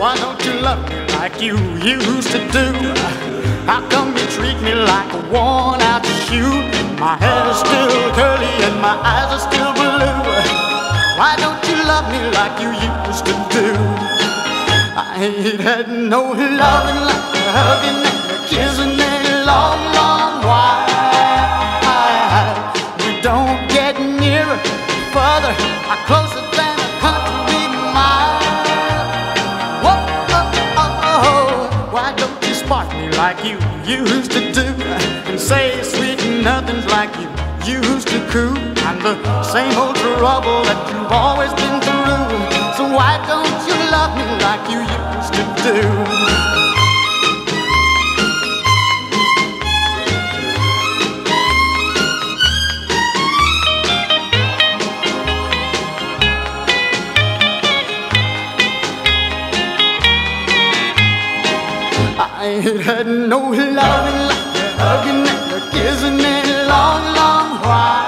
Why don't you love me like you used to do? How come you treat me like a worn out shoe? My hair is still curly and my eyes are still blue. Why don't you love me like you used to do? I ain't had no loving like a hugging and a kissing in a long, long while. We don't get nearer, further, or closer. Spark me like you used to do and say sweet nothings like you used to coo and the same old trouble that you've always been through. So why don't you love me like you used to do? I ain't had no loving like a hugging and a kissing in a long, long while.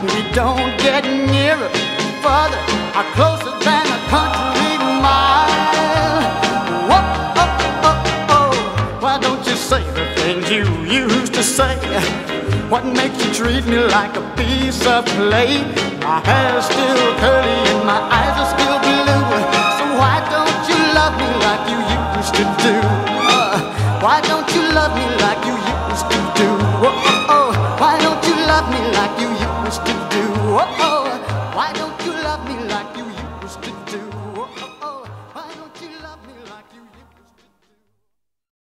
We don't get nearer, further, or closer than a country mile. Whoa, oh, oh, oh. Why don't you say the things you used to say? What makes you treat me like a piece of clay? My hair's still curly Why don't you love me like you used to do? Oh, oh. Why don't you love me like you used to do? Oh, oh. Why don't you love me like you used to do? Oh, oh.